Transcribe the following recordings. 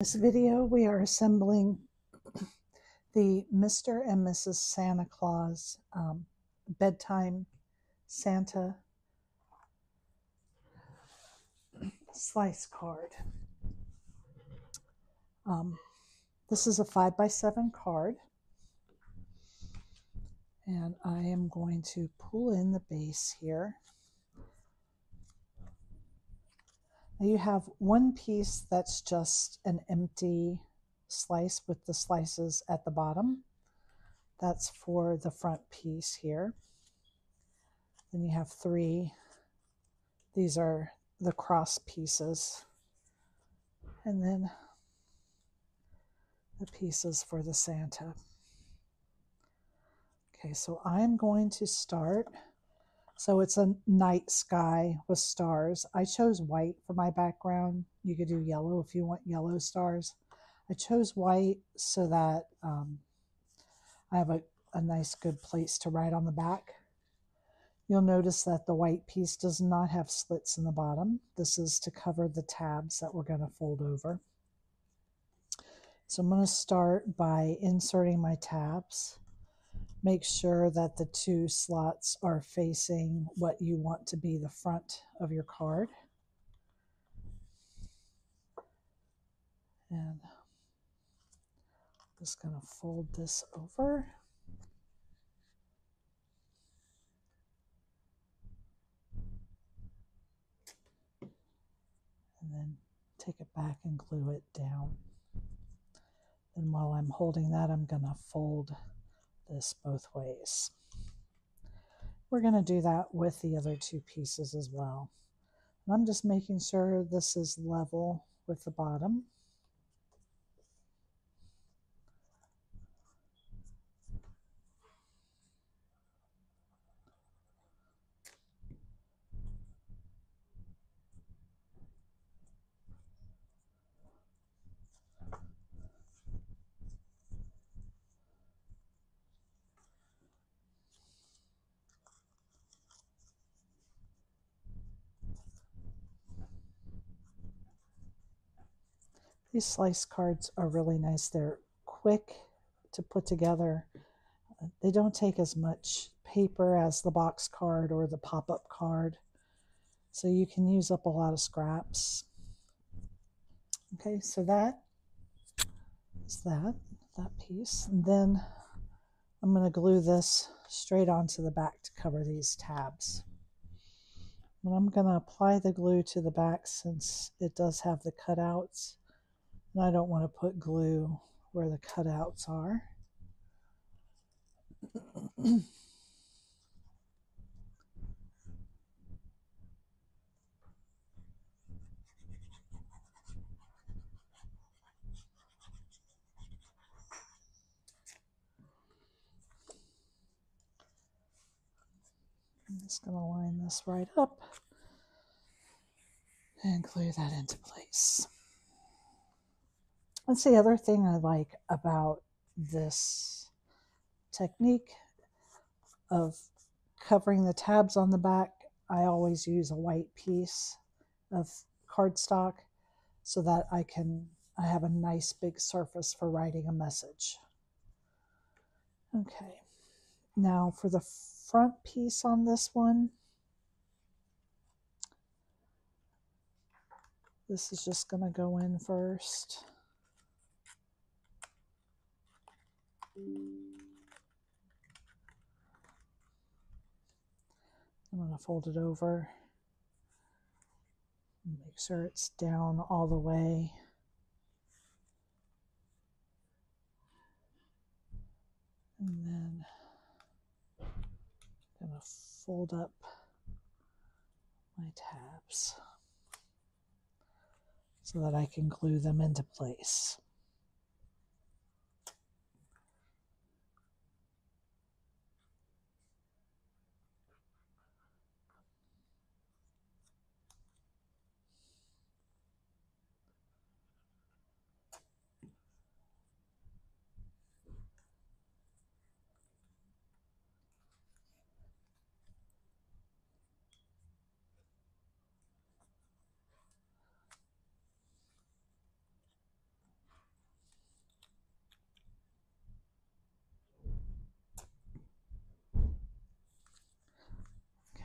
this video, we are assembling the Mr. and Mrs. Santa Claus um, bedtime Santa slice card. Um, this is a five by seven card. And I am going to pull in the base here. Now you have one piece that's just an empty slice with the slices at the bottom. That's for the front piece here. Then you have three. These are the cross pieces. And then the pieces for the Santa. Okay, so I'm going to start. So it's a night sky with stars. I chose white for my background. You could do yellow if you want yellow stars. I chose white so that um, I have a, a nice good place to write on the back. You'll notice that the white piece does not have slits in the bottom. This is to cover the tabs that we're going to fold over. So I'm going to start by inserting my tabs. Make sure that the two slots are facing what you want to be the front of your card. And just going to fold this over. And then take it back and glue it down. And while I'm holding that, I'm going to fold this both ways. We're going to do that with the other two pieces as well. And I'm just making sure this is level with the bottom. These slice cards are really nice. They're quick to put together. They don't take as much paper as the box card or the pop-up card. So you can use up a lot of scraps. Okay, so that is that, that piece. And then I'm going to glue this straight onto the back to cover these tabs. And I'm going to apply the glue to the back since it does have the cutouts. And I don't want to put glue where the cutouts are. I'm just going to line this right up and glue that into place. That's the other thing I like about this technique of covering the tabs on the back. I always use a white piece of cardstock so that I can I have a nice big surface for writing a message. Okay, now for the front piece on this one, this is just going to go in first. I'm going to fold it over. Make sure it's down all the way. And then I'm going to fold up my tabs so that I can glue them into place.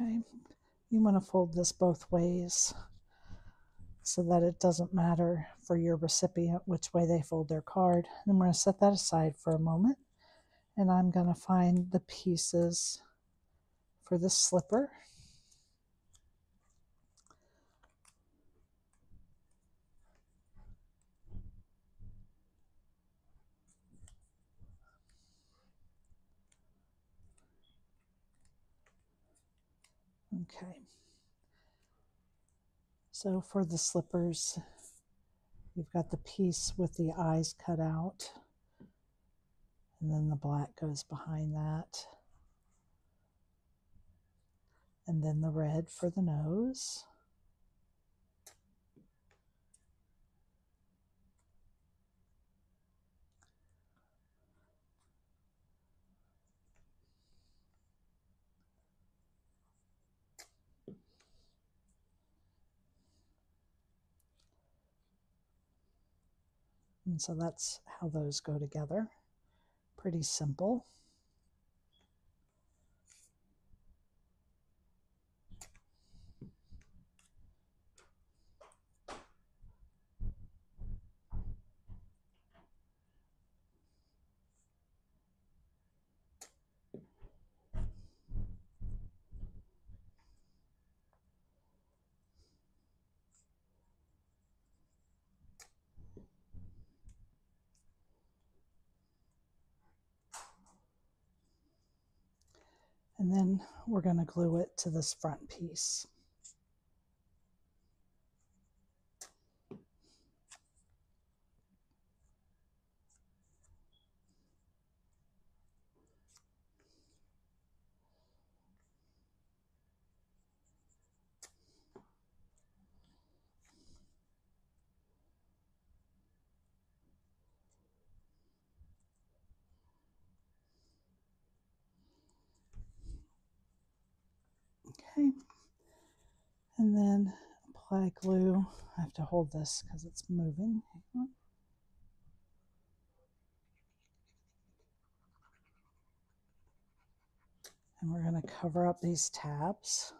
Okay, you want to fold this both ways so that it doesn't matter for your recipient which way they fold their card. I'm going to set that aside for a moment and I'm going to find the pieces for the slipper. Okay. So for the slippers, you've got the piece with the eyes cut out. And then the black goes behind that. And then the red for the nose. And so that's how those go together. Pretty simple. And then we're going to glue it to this front piece. Okay. And then apply glue. I have to hold this because it's moving. And we're going to cover up these tabs.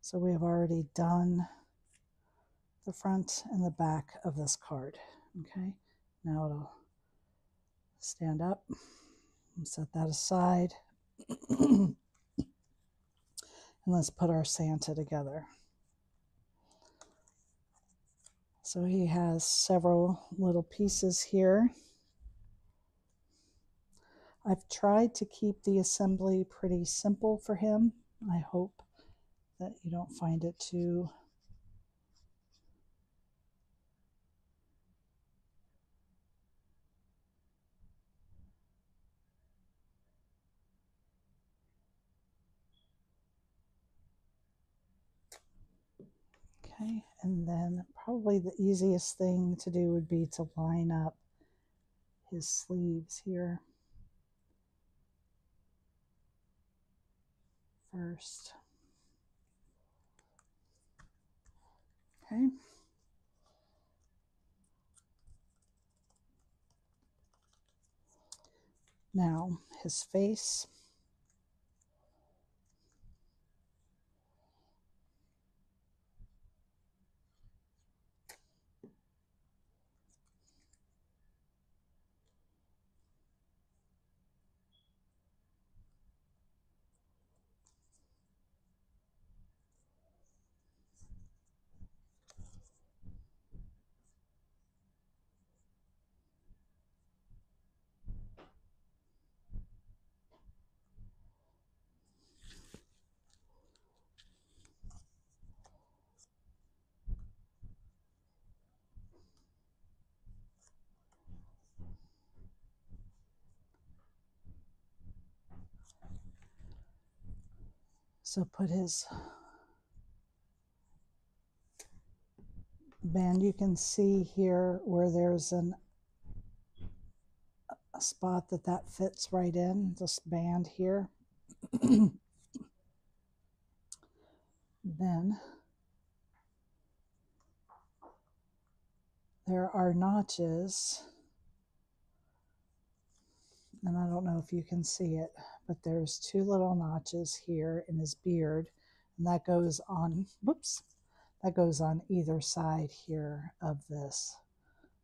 So we have already done the front and the back of this card. Okay, now it'll stand up and set that aside. and let's put our Santa together. So he has several little pieces here. I've tried to keep the assembly pretty simple for him. I hope that you don't find it too Okay, and then probably the easiest thing to do would be to line up his sleeves here first. Okay. Now, his face. So put his band. You can see here where there's an a spot that that fits right in, this band here. then there are notches and I don't know if you can see it, but there's two little notches here in his beard, and that goes on, whoops, that goes on either side here of this.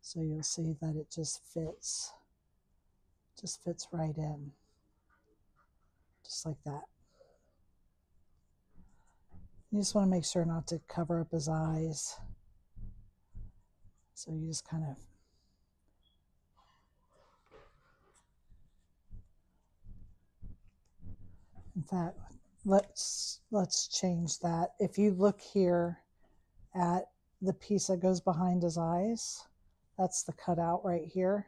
So you'll see that it just fits, just fits right in, just like that. You just want to make sure not to cover up his eyes. So you just kind of In fact, let's let's change that. If you look here at the piece that goes behind his eyes, that's the cutout right here.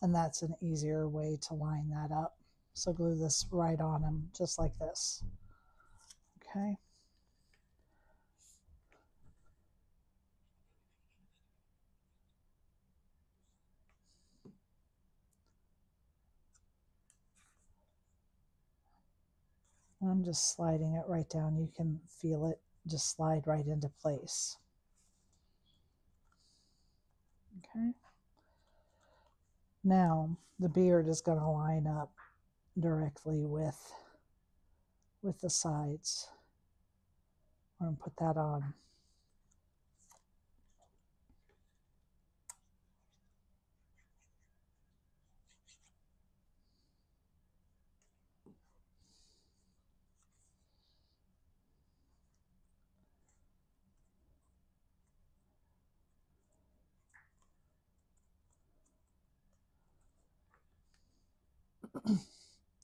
And that's an easier way to line that up. So glue this right on him, just like this. Okay. I'm just sliding it right down. You can feel it just slide right into place. Okay. Now the beard is going to line up directly with with the sides. I'm going to put that on.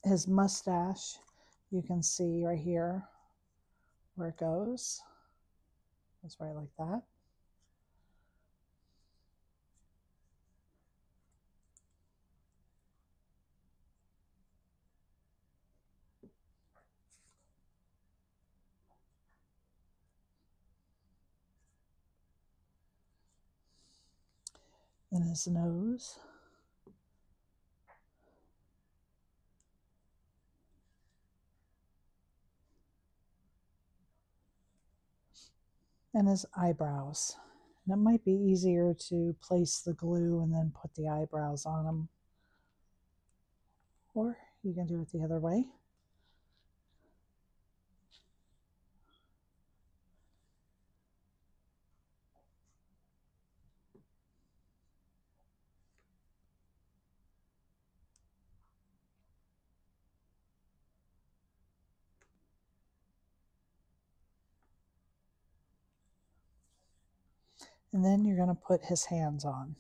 His mustache, you can see right here where it goes. It's right like that. And his nose. And his eyebrows. And it might be easier to place the glue and then put the eyebrows on them. Or you can do it the other way. And then you're going to put his hands on.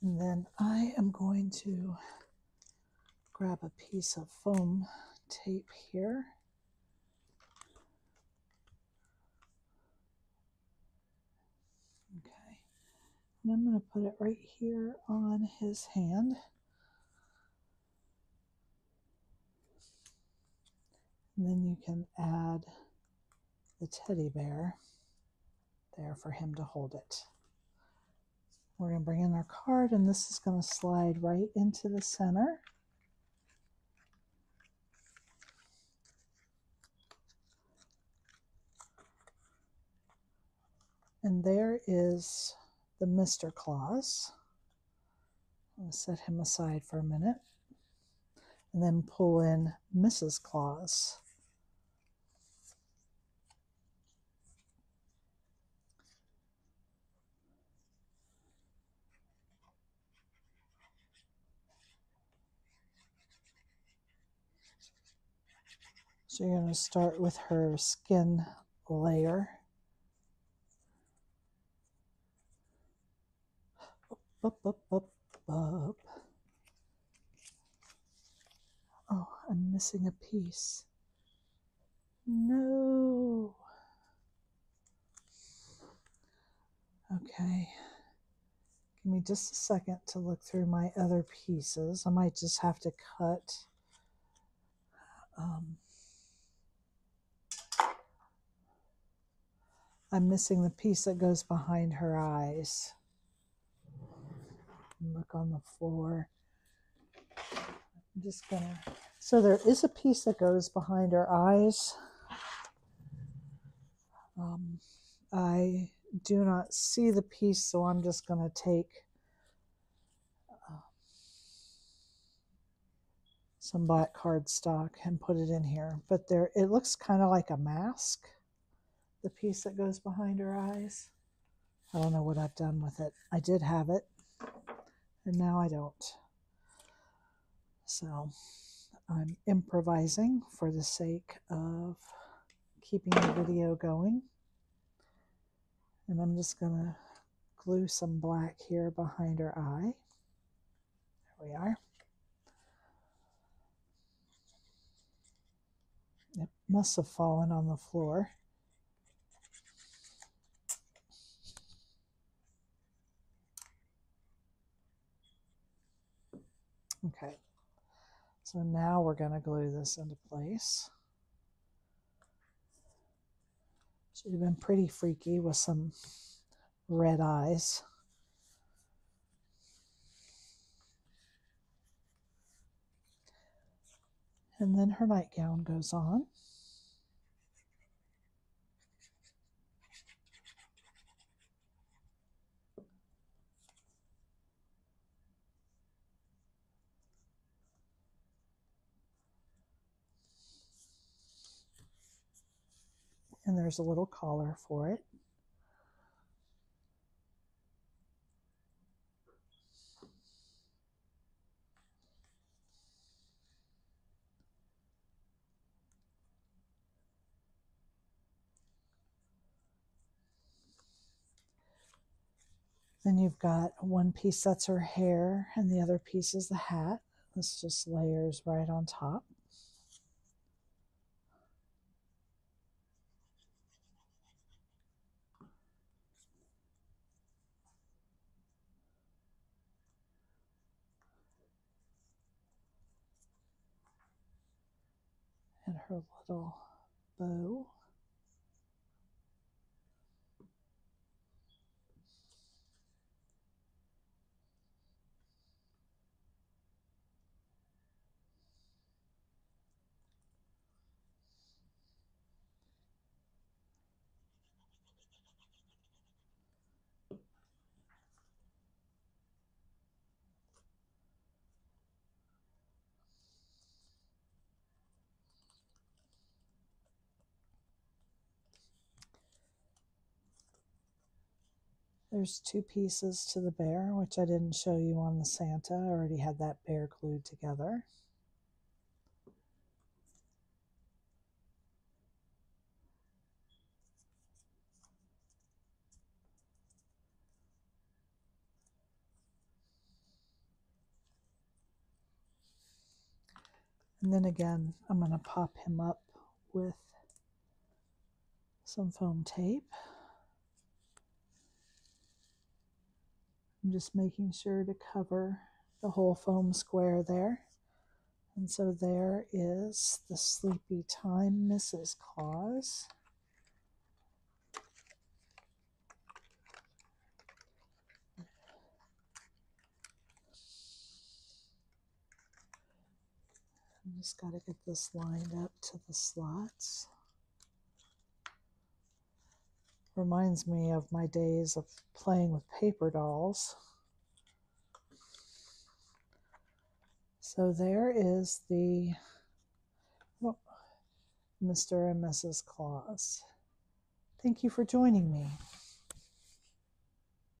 And then I am going to grab a piece of foam tape here. Okay, and I'm going to put it right here on his hand. And then you can add the teddy bear there for him to hold it. We're going to bring in our card and this is going to slide right into the center. And there is the Mr. Claus. I'm going to set him aside for a minute and then pull in Mrs. Claus. So you're going to start with her skin layer. Up, up, up, up. Oh, I'm missing a piece. No. Okay. Give me just a second to look through my other pieces. I might just have to cut um, I'm missing the piece that goes behind her eyes. Look on the floor. I'm just gonna, so there is a piece that goes behind her eyes. Um, I do not see the piece, so I'm just gonna take uh, some black cardstock and put it in here. But there, it looks kind of like a mask, the piece that goes behind her eyes. I don't know what I've done with it. I did have it, and now I don't. So I'm improvising for the sake of keeping the video going. And I'm just going to glue some black here behind her eye. There we are. It must have fallen on the floor. Okay, so now we're going to glue this into place. Should have been pretty freaky with some red eyes. And then her nightgown goes on. And there's a little collar for it. Then you've got one piece that's her hair and the other piece is the hat. This just layers right on top. and little bow. There's two pieces to the bear, which I didn't show you on the Santa. I already had that bear glued together. And then again, I'm going to pop him up with some foam tape. I'm just making sure to cover the whole foam square there. And so there is the Sleepy Time Mrs. Claus. I just got to get this lined up to the slots. Reminds me of my days of playing with paper dolls. So there is the oh, Mr. and Mrs. Claus. Thank you for joining me.